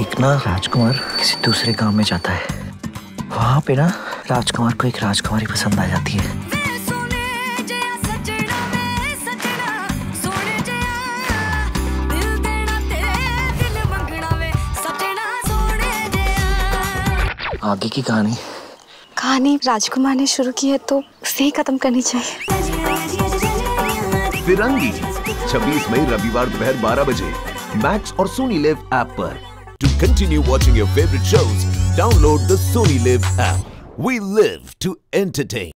एक ना राजकुमार किसी दूसरे गाँव में जाता है। वहाँ पे ना राजकुमार को एक राजकुमारी पसंद आ जाती है। आगे की कहानी। कहानी राजकुमार ने शुरू की है तो उसे ही खत्म करनी चाहिए। फिरंगी 26 मई रविवार दोपहर 12 बजे मैक्स और सोनी लिव ऐप पर। continue watching your favorite shows, download the Sony Live app. We live to entertain.